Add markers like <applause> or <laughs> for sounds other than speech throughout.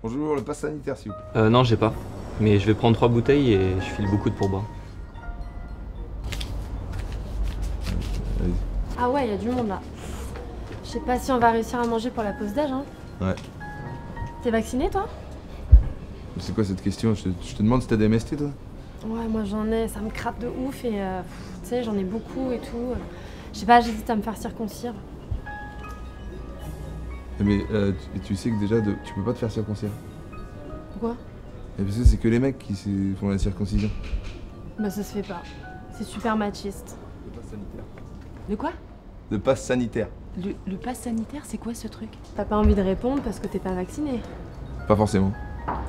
Bonjour, le pass sanitaire s'il vous plaît. Euh, non, j'ai pas. Mais je vais prendre trois bouteilles et je file beaucoup de pourboire. Ah ouais, il y a du monde là. Je sais pas si on va réussir à manger pour la pause d'âge. Hein. Ouais. T'es vacciné toi? C'est quoi cette question? Je te, je te demande si t'as des MST toi? Ouais, moi j'en ai, ça me crappe de ouf et euh, tu sais, j'en ai beaucoup et tout. Je sais pas, j'hésite à me faire circoncire. Mais euh, tu, tu sais que déjà de- tu peux pas te faire circoncire. Pourquoi Et parce que c'est que les mecs qui se font la circoncision. Bah ça se fait pas. C'est super machiste. Le pass sanitaire. De quoi? Le pass sanitaire. le, le pass sanitaire, c'est quoi ce truc? T'as pas envie de répondre parce que t'es pas vacciné? Pas forcément.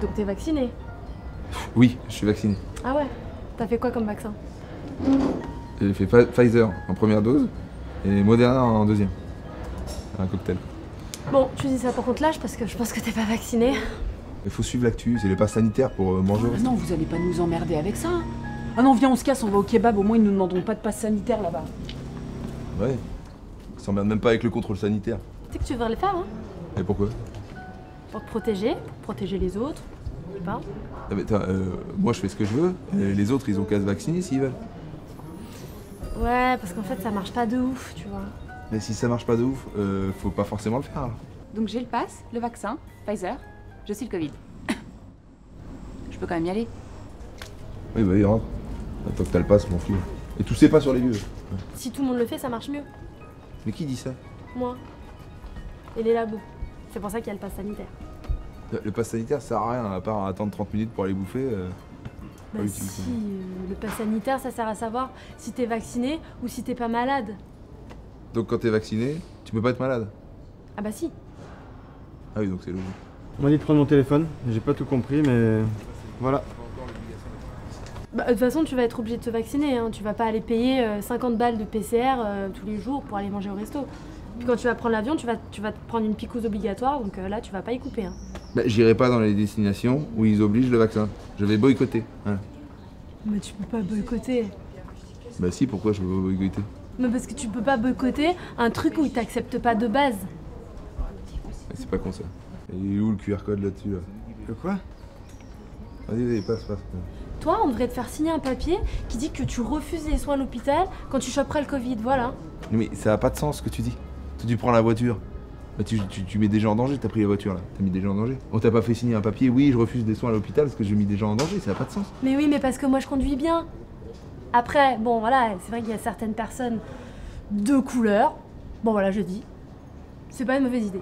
Donc t'es vacciné? Oui, je suis vacciné. Ah ouais? T'as fait quoi comme vaccin? J'ai fait Pfi- Pfizer en première dose et Moderna en deuxième. Un cocktail. Bon, tu dis ça pour contre l'âge parce que je pense que t'es pas vacciné. Il faut suivre l'actu, c'est le pass sanitaire pour euh, manger. au Ah non, vous allez pas nous emmerder avec ça. hein. Ah non, viens, on se casse, on va au kebab, au moins ils nous demanderont pas de passe sanitaire là-bas. Ouais. Ils s'emmerdent même pas avec le contrôle sanitaire. Tu sais que tu devrais le faire, hein Et pourquoi? Pour te protéger, pour protéger les autres. Je sais pas. Ah, mais attends, euh, Moi je fais ce que je veux, et les autres ils ont qu'à se vacciner s'ils veulent. Ouais, parce qu'en fait ça marche pas de ouf, tu vois. Mais si ça marche pas de ouf, euh, faut pas forcément le faire. alors. Donc j'ai le pass, le vaccin, Pfizer, je suis le Covid. <coughs> je peux quand même y aller. Oui, bah oui, rentre. Tant que t'as le pass, je m'en fous. Et tout c'est pas sur les vieux. Si tout le monde le fait, ça marche mieux. Mais qui dit ça? Moi. Et les labos. C'est pour ça qu'il y a le pass sanitaire. Le le pass sanitaire ça sert à rien, à part attendre 30 minutes pour aller bouffer. euh. Bah Ah si, euh, le pass sanitaire, ça sert à savoir si t'es vacciné ou si t'es pas malade. Donc quand t'es vacciné, tu peux pas être malade. Ah bah si. Ah oui, donc c'est logique. On m'a dit de prendre mon téléphone, j'ai pas tout compris, mais voilà. Bah, de toute façon, tu vas être obligé de te vacciner. Hein. Tu vas pas aller payer euh, 50 balles de PCR euh, tous les jours pour aller manger au resto. Puis quand tu vas prendre l'avion, tu vas, tu vas te prendre une picouse obligatoire, donc euh, là, tu vas pas y couper. Hein. Bah, j'irai pas dans les destinations où ils obligent le vaccin. Je vais boycotter. hein. Mais tu peux pas boycotter. Bah si, pourquoi je veux boycotter? Mais parce que tu peux pas boycotter un truc où ils t'acceptent pas de base. C'est pas con ça. Et il est où le QR code là-dessus là Que quoi? Vas-y, vas-y, passe, passe. Toi, on devrait te faire signer un papier qui dit que tu refuses les soins à l'hôpital quand tu choperas le Covid, voilà. Mais ça a pas de sens ce que tu dis. Toi, tu prends la voiture. Bah, tu, tu- tu mets des gens en danger, t'as pris la voiture là. T'as mis des gens en danger. On t'a pas fait signer un papier, oui, je refuse des soins à l'hôpital parce que j'ai mis des gens en danger, ça a pas de sens. Mais oui, mais parce que moi je conduis bien. Après, bon voilà, c'est vrai qu'il y a certaines personnes de couleur. Bon voilà, je dis. C'est pas une mauvaise idée.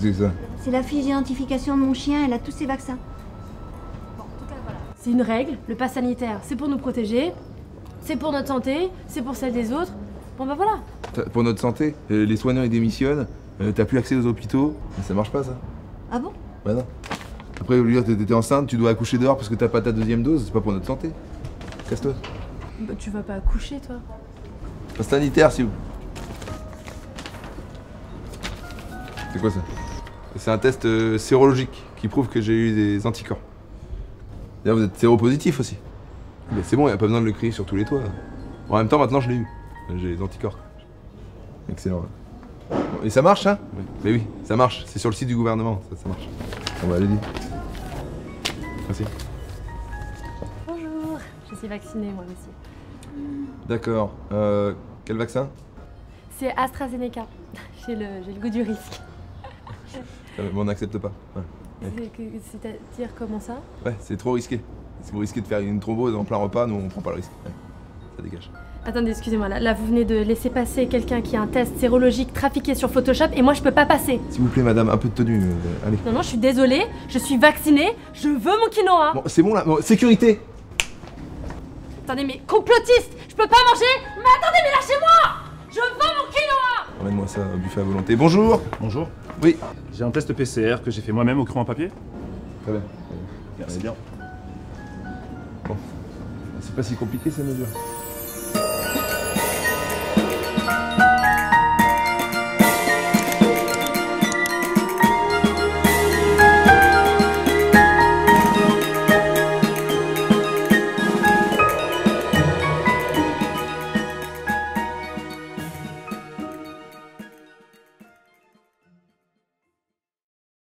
C'est ça. C'est la fiche d'identification de mon chien, elle a tous ses vaccins. C'est une règle, le pass sanitaire, c'est pour nous protéger, c'est pour notre santé, c'est pour celle des autres. Bon bah voilà. Pour notre santé, euh, les soignants ils démissionnent, euh, t'as plus accès aux hôpitaux, ça marche pas ça? Ah bon? Bah non. Après, de dire t'étais enceinte, tu dois accoucher dehors parce que t'as pas ta deuxième dose, c'est pas pour notre santé. Casse-toi. Bah tu vas pas accoucher toi. Passe sanitaire, s'il vous C'est quoi ça? C'est un test euh, sérologique qui prouve que j'ai eu des anticorps. D'ailleurs, vous êtes séropositif aussi. Mais c'est bon, y a pas besoin de le crier sur tous les toits. Bon, en même temps, maintenant, je l'ai eu. J'ai les anticorps. Excellent. Et ça marche, hein Mais oui, ça marche. C'est sur le site du gouvernement, ça, ça marche. Bon, bah, allez-y. Merci. Bonjour, je suis vaccinée moi aussi. D'accord. Euh, quel vaccin? C'est AstraZeneca. <laughs> J'ai le, j'ai le goût du risque. Euh, mais On n'accepte pas. Ouais. C'est-à-dire comment ça? Ouais, c'est trop risqué. Si vous risquez de faire une thrombose en plein repas, nous on prend pas le risque. Ouais. Ça dégage. Attendez, excusez-moi, là, là vous venez de laisser passer quelqu'un qui a un test sérologique trafiqué sur Photoshop et moi je peux pas passer. S'il vous plaît, madame, un peu de tenue. euh, allez. Non, non, je suis désolée, je suis vaccinée, je veux mon quinoa. Bon, c'est bon là. Bon, sécurité Attendez, mais complotiste, je peux pas manger Mais attendez, mais lâchez-moi Je veux mon quinoa Emmène-moi ça au buffet à volonté. Bonjour Bonjour, Oui. j'ai un test PCR que j'ai fait moi-même au crayon à papier. Très bien. Merci bien. C'est pas si compliqué ces mesures.